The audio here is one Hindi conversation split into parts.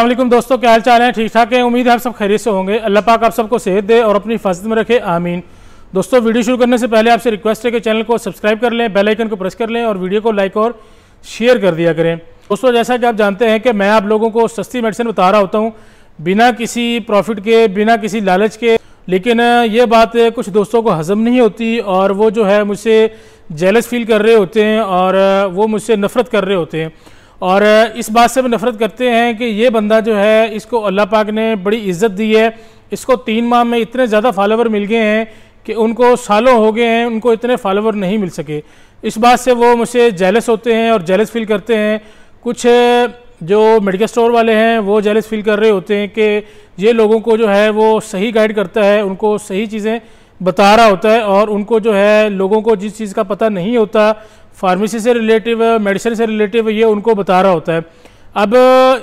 वालेकुम दोस्तों, क्या हाल चाल है? ठीक ठाक है? उम्मीद है आप सब खैरियत से होंगे। अल्लाह पाक आप सबको सेहत दे और अपनी हिफाजत में रखे। आमीन। दोस्तों, वीडियो शुरू करने से पहले आपसे रिक्वेस्ट है कि चैनल को सब्सक्राइब कर लें, बेल आइकन को प्रेस कर लें और वीडियो को लाइक और शेयर कर दिया करें। दोस्तों, जैसा कि आप जानते हैं कि मैं आप लोगों को सस्ती मेडिसिन बता रहा होता हूँ, बिना किसी प्रॉफिट के, बिना किसी लालच के। लेकिन ये बात कुछ दोस्तों को हज़म नहीं होती और वो जो है मुझसे जेलस फील कर रहे होते हैं और वो मुझसे नफ़रत कर रहे होते हैं। और इस बात से भी नफ़रत करते हैं कि ये बंदा जो है, इसको अल्लाह पाक ने बड़ी इज़्ज़त दी है। इसको तीन माह में इतने ज़्यादा फॉलोवर मिल गए हैं कि उनको सालों हो गए हैं, उनको इतने फॉलोवर नहीं मिल सके। इस बात से वो मुझसे जेलस होते हैं और जेलस फील करते हैं। कुछ जो मेडिकल स्टोर वाले हैं, वो जेलस फील कर रहे होते हैं कि ये लोगों को जो है, वो सही गाइड करता है, उनको सही चीज़ें बता रहा होता है और उनको जो है, लोगों को जिस चीज़ का पता नहीं होता फार्मेसी से रिलेटिव, मेडिसिन से रिलेटिव ये उनको बता रहा होता है। अब,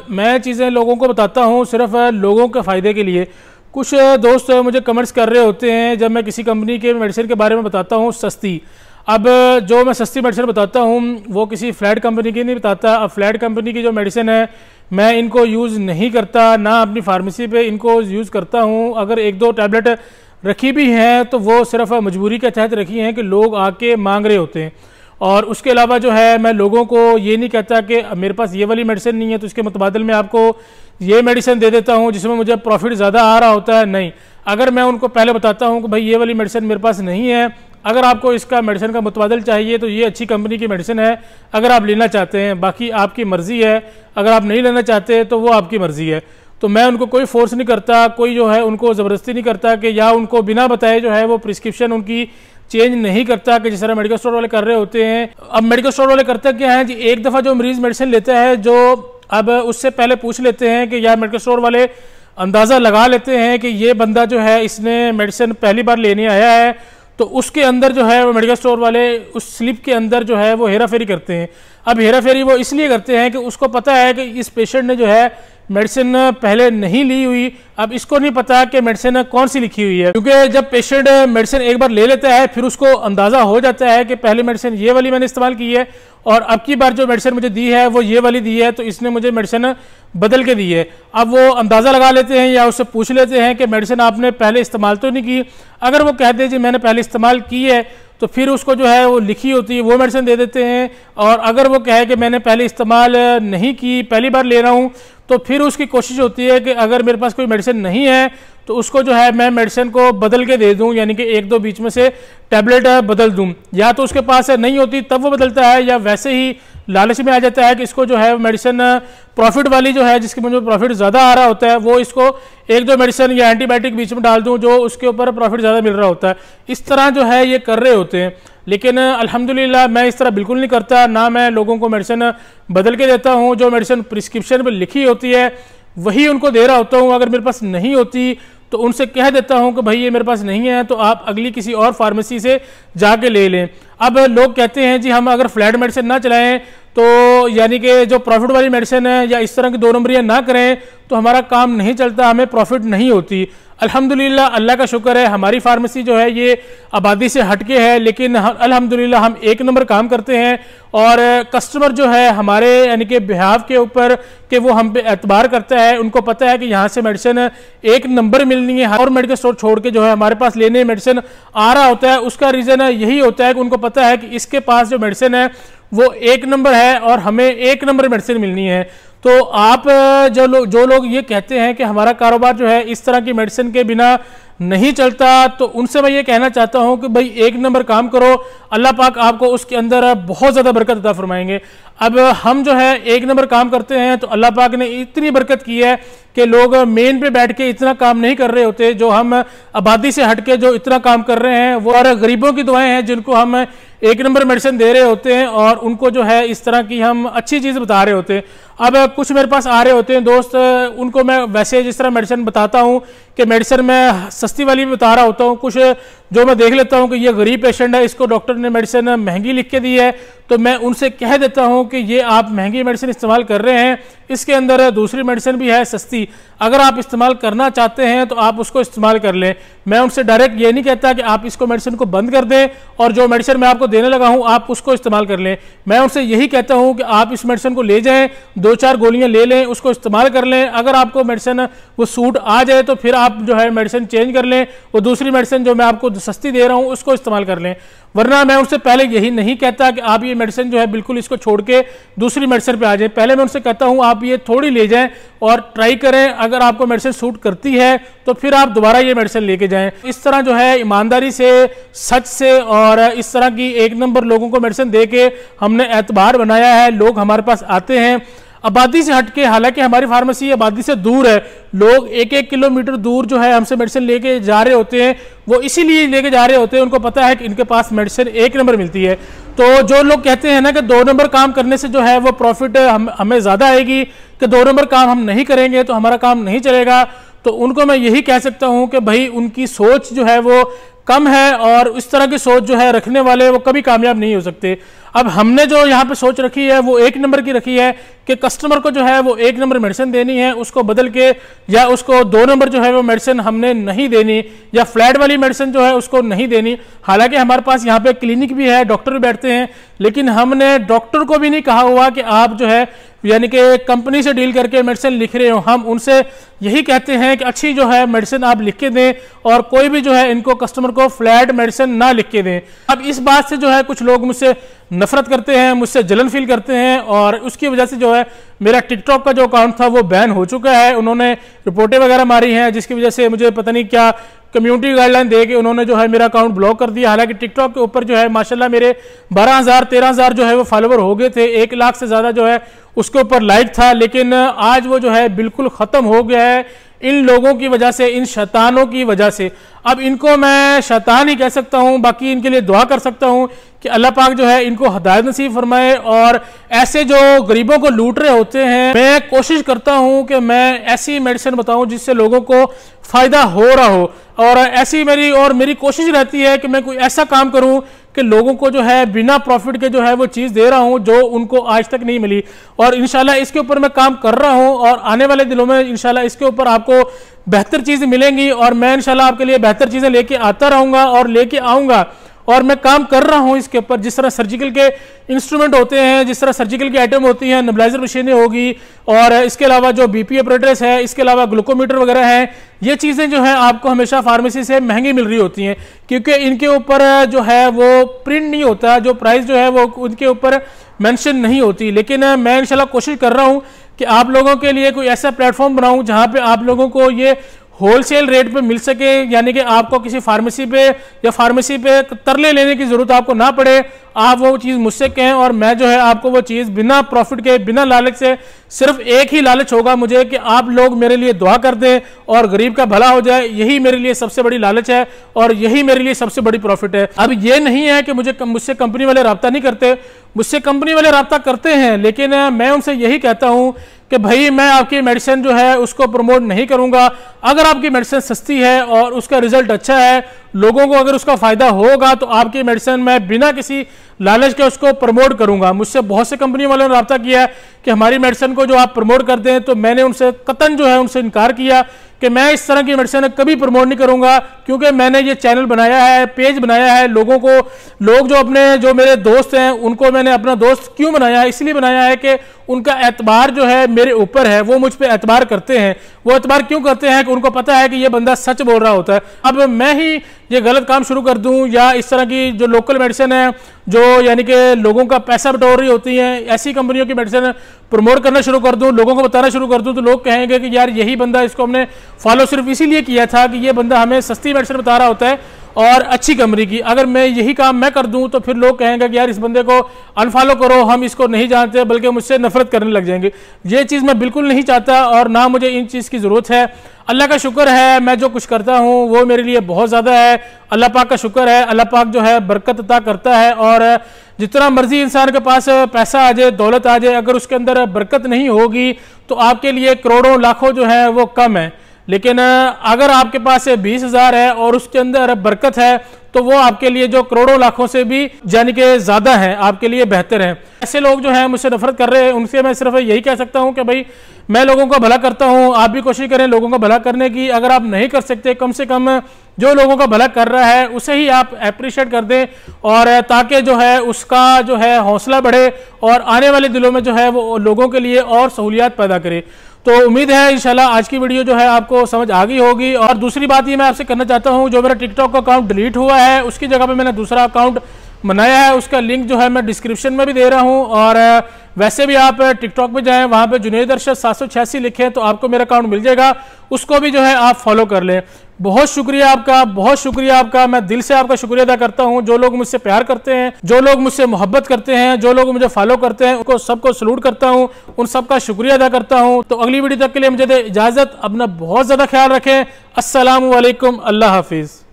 मैं चीज़ें लोगों को बताता हूँ सिर्फ़ लोगों के फ़ायदे के लिए। कुछ दोस्त मुझे कमेंट्स कर रहे होते हैं, जब मैं किसी कंपनी के मेडिसिन के बारे में बताता हूँ, सस्ती। अब, जो मैं सस्ती मेडिसिन बताता हूँ, वो किसी फ्लैट कंपनी की नहीं बताता। अब फ्लैट कंपनी की जो मेडिसिन है, मैं इनको यूज़ नहीं करता, ना अपनी फार्मेसी पे इनको यूज़ करता हूँ। अगर एक दो टैबलेट रखी भी हैं तो वो सिर्फ़ मजबूरी के तहत रखी हैं कि लोग आके मांग रहे होते हैं। और उसके अलावा जो है, मैं लोगों को ये नहीं कहता कि मेरे पास ये वाली मेडिसिन नहीं है तो उसके मुतबादल में आपको ये मेडिसिन दे देता हूँ जिसमें मुझे प्रॉफिट ज़्यादा आ रहा होता है। नहीं। अगर मैं उनको पहले बताता हूँ कि भाई ये वाली मेडिसिन मेरे पास नहीं है, अगर आपको इसका मेडिसिन का मुतबादल चाहिए तो ये अच्छी कंपनी की मेडिसिन है, अगर आप लेना चाहते हैं, बाकी आपकी मर्ज़ी है, अगर आप नहीं लेना चाहते तो वो आपकी मर्ज़ी है। तो मैं उनको कोई फोर्स नहीं करता, कोई जो है, उनको ज़बरदस्ती नहीं करता कि या उनको बिना बताए जो है, वो प्रिस्क्रिप्शन उनकी चेंज नहीं करता कि जिस तरह मेडिकल स्टोर वाले कर रहे होते हैं। अब मेडिकल स्टोर वाले करते क्या है? जी, एक दफ़ा जो मरीज़ मेडिसिन लेता है, जो अब उससे पहले पूछ लेते हैं कि यार मेडिकल स्टोर वाले अंदाज़ा लगा लेते हैं कि ये बंदा जो है, इसने मेडिसिन पहली बार लेने आया है तो उसके अंदर जो है वो मेडिकल स्टोर वाले उस स्लिप के अंदर जो है वो हेरा फेरी करते हैं। अब हेरा फेरी वो इसलिए करते हैं कि उसको पता है कि इस पेशेंट ने जो है मेडिसिन पहले नहीं ली हुई। अब इसको नहीं पता कि मेडिसिन कौन सी लिखी हुई है। क्योंकि जब पेशेंट मेडिसिन एक बार ले लेता है, फिर उसको अंदाज़ा हो जाता है कि पहले मेडिसिन ये वाली मैंने इस्तेमाल की है और अब की बार जो मेडिसिन मुझे दी है, वो ये वाली दी है तो इसने मुझे मेडिसिन बदल के दी है। अब वो अंदाज़ा लगा लेते हैं या उससे पूछ लेते हैं कि मेडिसिन आपने पहले इस्तेमाल तो नहीं की। अगर वो कहते हैं जी, मैंने पहले इस्तेमाल की है तो फिर उसको जो है वो लिखी होती है, वो मेडिसिन दे देते हैं। और अगर वो कहे कि मैंने पहले इस्तेमाल नहीं की, पहली बार ले रहा हूँ तो फिर उसकी कोशिश होती है कि अगर मेरे पास कोई मेडिसिन नहीं है तो उसको जो है मैं मेडिसिन को बदल के दे दूँ, यानी कि एक दो बीच में से टैबलेट बदल दूँ। या तो उसके पास नहीं होती, तब वो बदलता है, या वैसे ही लालच में आ जाता है कि इसको जो है मेडिसिन प्रॉफिट वाली जो है, जिसके मुझे प्रॉफिट ज़्यादा आ रहा होता है, वो इसको एक दो मेडिसिन या एंटीबायोटिक बीच में डाल दूँ, जो उसके ऊपर प्रॉफिट ज़्यादा मिल रहा होता है। इस तरह जो है ये कर रहे होते हैं। लेकिन, अल्हम्दुलिल्लाह, मैं इस तरह बिल्कुल नहीं करता, ना मैं लोगों को मेडिसिन बदल के देता हूँ। जो मेडिसिन प्रिस्क्रिप्शन पर लिखी होती है, वही उनको दे रहा होता हूँ। अगर मेरे पास नहीं होती तो उनसे कह देता हूँ कि, भाई, ये मेरे पास नहीं है तो आप अगली किसी और फार्मेसी से जाके ले लें। अब लोग कहते हैं जी, हम अगर फ्लैट मेडिसिन ना चलाएँ तो यानी कि जो प्रॉफिट वाली मेडिसिन है या इस तरह की दो नंबरियाँ ना करें तो हमारा काम नहीं चलता, हमें प्रॉफिट नहीं होती। अल्हम्दुलिल्लाह, अल्लाह का शुक्र है, हमारी फार्मेसी जो है, ये आबादी से हटके है, लेकिन अल्हम्दुलिल्लाह हम एक नंबर काम करते हैं और कस्टमर जो है, हमारे यानी कि बिहाव के ऊपर कि वो हम पे एतबार करता है। उनको पता है कि यहाँ से मेडिसिन एक नंबर मिलनी है। और मेडिकल स्टोर छोड़ के जो है, हमारे पास लेने मेडिसिन आ रहा होता है, उसका रीज़न यही होता है कि उनको पता है कि इसके पास जो मेडिसिन है, वो एक नंबर है और हमें एक नंबर मेडिसिन मिलनी है। तो आप जो लोग जो लोग ये कहते हैं कि हमारा कारोबार जो है इस तरह की मेडिसिन के बिना नहीं चलता तो उनसे मैं ये कहना चाहता हूँ कि भाई एक नंबर काम करो, अल्लाह पाक आपको उसके अंदर बहुत ज़्यादा बरकत अदा फरमाएँगे। अब हम जो है एक नंबर काम करते हैं तो अल्लाह पाक ने इतनी बरकत की है कि लोग मेन पे बैठ के इतना काम नहीं कर रहे होते, जो हम आबादी से हट के जो इतना काम कर रहे हैं, वो और गरीबों की दुआएँ हैं जिनको हम एक नंबर मेडिसिन दे रहे होते हैं और उनको जो है इस तरह की हम अच्छी चीज़ बता रहे होते हैं। अब कुछ मेरे पास आ रहे होते हैं। दोस्त, उनको मैं वैसे जिस तरह मेडिसिन बताता हूँ कि मेडिसिन मैं सस्ती वाली भी बता रहा होता हूँ। कुछ जो मैं देख लेता हूँ कि ये गरीब पेशेंट है, इसको डॉक्टर ने मेडिसिन महँगी लिख के दी है। तो मैं उनसे कह देता हूँ कि ये आप महँगी मेडिसिन इस्तेमाल कर रहे हैं, इसके अंदर दूसरी मेडिसिन भी है सस्ती। अगर आप इस्तेमाल करना चाहते हैं तो आप उसको इस्तेमाल कर लें। मैं उनसे डायरेक्ट ये नहीं कहता कि आप इसको मेडिसिन को बंद कर दें और जो मेडिसिन मैं आपको देने लगा हूँ, आप उसको इस्तेमाल कर लें। मैं उनसे यही कहता हूँ कि आप इस मेडिसिन को ले जाएँ। दो चार गोलियाँ ले लें, उसको इस्तेमाल कर लें। अगर आपको मेडिसिन, वो सूट आ जाए तो फिर आप जो है मेडिसिन चेंज कर लें वो दूसरी मेडिसिन जो मैं आपको सस्ती दे रहा हूँ, उसको इस्तेमाल कर लें। वरना मैं उनसे पहले यही नहीं कहता कि आप ये मेडिसिन जो है बिल्कुल इसको छोड़ के दूसरी मेडिसिन पर आ जाए। पहले मैं उनसे कहता हूँ, आप ये थोड़ी ले जाएँ और ट्राई करें। अगर आपको मेडिसिन सूट करती है तो फिर आप दोबारा ये मेडिसिन लेके जाएँ। इस तरह जो है, ईमानदारी से, सच से और इस तरह की एक नंबर लोगों को मेडिसिन दे के हमने एतबार बनाया है। लोग हमारे पास आते हैं। आबादी से हटके, हालाँकि हमारी फार्मेसी आबादी से दूर है। लोग एक एक किलोमीटर दूर जो है, हमसे मेडिसिन लेके जा रहे होते हैं। वो इसीलिए लेके जा रहे होते हैं, उनको पता है कि इनके पास मेडिसिन एक नंबर मिलती है। तो जो लोग कहते हैं ना कि दो नंबर काम करने से जो है, वो प्रॉफिट हम, हमें ज़्यादा आएगी। कि दो नंबर काम हम नहीं करेंगे तो हमारा काम नहीं चलेगा। तो उनको मैं यही कह सकता हूँ कि भाई, उनकी सोच जो है वो कम है और इस तरह की सोच जो है रखने वाले वो कभी कामयाब नहीं हो सकते। अब हमने जो यहाँ पे सोच रखी है, वो एक नंबर की रखी है कि कस्टमर को जो है वो एक नंबर मेडिसिन देनी है, उसको बदल के या उसको दो नंबर जो है वो मेडिसिन हमने नहीं देनी या फ्लैट वाली मेडिसिन जो है उसको नहीं देनी। हालाँकि हमारे पास यहाँ पे क्लिनिक भी है डॉक्टर भी बैठते हैं, लेकिन हमने डॉक्टर को भी नहीं कहा हुआ कि आप जो है यानी कि कंपनी से डील करके मेडिसिन लिख रहे हो, हम उनसे यही कहते हैं कि अच्छी जो है मेडिसिन आप लिख के दें और कोई भी जो है इनको कस्टमर को फ्लैट मेडिसिन ना लिख के दें। अब इस बात से जो है कुछ लोग मुझसे नफरत करते हैं, मुझसे जलन फील करते हैं और उसकी वजह से जो है मेरा टिकटॉक का जो अकाउंट था वो बैन हो चुका है। उन्होंने रिपोर्टें वगैरह मारी हैं, जिसकी वजह से मुझे पता नहीं क्या कम्युनिटी गाइडलाइन दे के उन्होंने जो है मेरा अकाउंट ब्लॉक कर दिया। हालाँकि टिकटॉक के ऊपर जो है माशाल्लाह मेरे बारह हज़ार, तेरह हज़ार जो है वो फॉलोवर हो गए थे। एक लाख से ज़्यादा जो है उसके ऊपर लाइट था, लेकिन आज वो जो है बिल्कुल ख़त्म हो गया है इन लोगों की वजह से, इन शैतानों की वजह से। अब इनको मैं शैतान ही कह सकता हूँ, बाकी इनके लिए दुआ कर सकता हूँ कि अल्लाह पाक जो है इनको हदायत नसीब फरमाए और ऐसे जो गरीबों को लूट रहे होते हैं, मैं कोशिश करता हूँ कि मैं ऐसी मेडिसिन बताऊँ जिससे लोगों को फ़ायदा हो रहा हो। और ऐसी मेरी, और मेरी कोशिश रहती है कि मैं कोई ऐसा काम करूँ कि लोगों को जो है, बिना प्रॉफिट के जो है, वो चीज़ दे रहा हूँ, जो उनको आज तक नहीं मिली। और इनशाला इसके ऊपर मैं काम कर रहा हूँ और आने वाले दिनों में इनशाला इसके ऊपर आपको बेहतर चीज़ें मिलेंगी और मैं इनशाला आपके लिए बेहतर चीज़ें लेके आता रहूँगा और लेके आऊँगा। और मैं काम कर रहा हूँ इसके ऊपर। जिस तरह सर्जिकल के इंस्ट्रूमेंट होते हैं, जिस तरह सर्जिकल की आइटम होती हैं नबलाइजर मशीनें होगी, और इसके अलावा जो बीपी ऑपरेटर्स है, इसके अलावा ग्लूकोमीटर वगैरह है, ये चीज़ें जो हैं आपको हमेशा फार्मेसी से महँगी मिल रही होती हैं, क्योंकि इनके ऊपर जो है वो प्रिंट नहीं होता, जो प्राइस जो है वो उनके ऊपर मैंशन नहीं होती। लेकिन मैं इंशाल्लाह कोशिश कर रहा हूँ कि आप लोगों के लिए कोई ऐसा प्लेटफॉर्म बनाऊँ जहाँ पर आप लोगों को ये होलसेल रेट पे मिल सके, यानी कि आपको किसी फार्मेसी पे या फार्मेसी पे तरले लेने की ज़रूरत आपको ना पड़े, आप वो चीज़ मुझसे कहें और मैं जो है आपको वो चीज़ बिना प्रॉफिट के, बिना लालच से, सिर्फ़ एक ही लालच होगा मुझे कि आप लोग मेरे लिए दुआ कर दें और गरीब का भला हो जाए, यही मेरे लिए सबसे बड़ी लालच है और यही मेरे लिए सबसे बड़ी प्रॉफिट है। अब ये नहीं है कि मुझे मुझसे कंपनी वाले रबता नहीं करते मुझसे कंपनी वाले रबता करते हैं, लेकिन मैं उनसे यही कहता हूँ कि भाई, मैं आपकी मेडिसिन जो है, उसको प्रमोट नहीं करूँगा। अगर आपकी मेडिसिन सस्ती है और उसका रिज़ल्ट अच्छा है, लोगों को अगर उसका फ़ायदा होगा तो आपकी मेडिसिन मैं बिना किसी लालच के उसको प्रमोट करूँगा। मुझसे बहुत से कंपनी वालों ने रब्ता किया कि हमारी मेडिसिन को जो आप प्रमोट करते हैं तो मैंने उनसे कतन जो है, उनसे इनकार किया कि मैं इस तरह की मेडिसिन कभी प्रमोट नहीं करूँगा, क्योंकि मैंने ये चैनल बनाया है पेज बनाया है, लोगों को, लोग जो अपने, जो मेरे दोस्त हैं, उनको मैंने अपना दोस्त क्यों बनाया है? इसलिए बनाया है कि उनका एतबार जो है मेरे ऊपर है, वो मुझ पर एतबार करते हैं। वो एतबार क्यों करते हैं कि उनको पता है कि ये बंदा सच बोल रहा होता है। अब मैं ही ये गलत काम शुरू कर दूँ या इस तरह की जो लोकल मेडिसिन है, जो यानी कि लोगों का पैसा बटोर रही होती है, ऐसी कंपनियों की मेडिसिन प्रमोट करना शुरू कर दूँ, लोगों को बताना शुरू कर दूँ तो लोग कहेंगे कि यार यही बंदा इसको हमने फॉलो सिर्फ़ इसीलिए किया था कि ये बंदा हमें सस्ती मेडिसिन बता रहा होता है और अच्छी कंपनी की। अगर मैं यही काम मैं कर दूँ तो फिर लोग कहेंगे कि यार इस बंदे को अनफॉलो करो, हम इसको नहीं जानते, बल्कि मुझसे नफरत करने लग जाएँगे। ये चीज़ मैं बिल्कुल नहीं चाहता और ना मुझे इन चीज़ की ज़रूरत है। अल्लाह का शुक्र है, मैं जो कुछ करता हूँ, वो मेरे लिए बहुत ज़्यादा है। अल्लाह पाक का शुक्र है, अल्लाह पाक जो है बरकत अता करता है और जितना मर्ज़ी इंसान के पास पैसा आ जाए, दौलत आ जाए, अगर उसके अंदर बरकत नहीं होगी तो आपके लिए करोड़ों, लाखों जो है, वो कम है। लेकिन अगर आपके पास बीस हज़ार है और उसके अंदर बरकत है तो वो आपके लिए जो करोड़ों लाखों से भी, यानी कि ज़्यादा है, आपके लिए बेहतर है। ऐसे लोग जो है, मुझसे नफरत कर रहे हैं, उनसे मैं सिर्फ़ यही कह सकता हूँ कि भाई, मैं लोगों का भला करता हूँ, आप भी कोशिश करें लोगों का भला करने की। अगर आप नहीं कर सकते, कम से कम जो लोगों का भला कर रहा है, उसे ही आप अप्रिशिएट कर दें और ताकि जो है, उसका जो है हौसला बढ़े और आने वाले दिनों में जो है, वो लोगों के लिए और सहूलियात पैदा करे। तो उम्मीद है, इंशाल्लाह, आज की वीडियो जो है आपको समझ आ गई होगी। और दूसरी बात ये मैं आपसे करना चाहता हूँ, जो मेरा टिकटॉक का अकाउंट डिलीट हुआ है, उसकी जगह पे मैंने दूसरा अकाउंट बनाया है, उसका लिंक जो है मैं डिस्क्रिप्शन में भी दे रहा हूँ। और वैसे भी आप टिकटॉक पे जाएँ, वहाँ पे जुनेद अरशद सात सौ छियासी लिखें तो आपको मेरा अकाउंट मिल जाएगा। उसको भी जो है आप फॉलो कर लें। बहुत शुक्रिया आपका, बहुत शुक्रिया आपका। मैं दिल से आपका शुक्रिया अदा करता हूँ। जो लोग मुझसे प्यार करते हैं, जो लोग मुझसे मोहब्बत करते हैं, जो लोग मुझे फॉलो करते हैं, उनको सबको सलूट करता हूँ। उन सबका शुक्रिया अदा करता हूँ। तो अगली वीडियो तक के लिए मुझे दे इजाज़त। अपना बहुत ज़्यादा ख्याल रखें। असलम अल्लाह हाफिज़।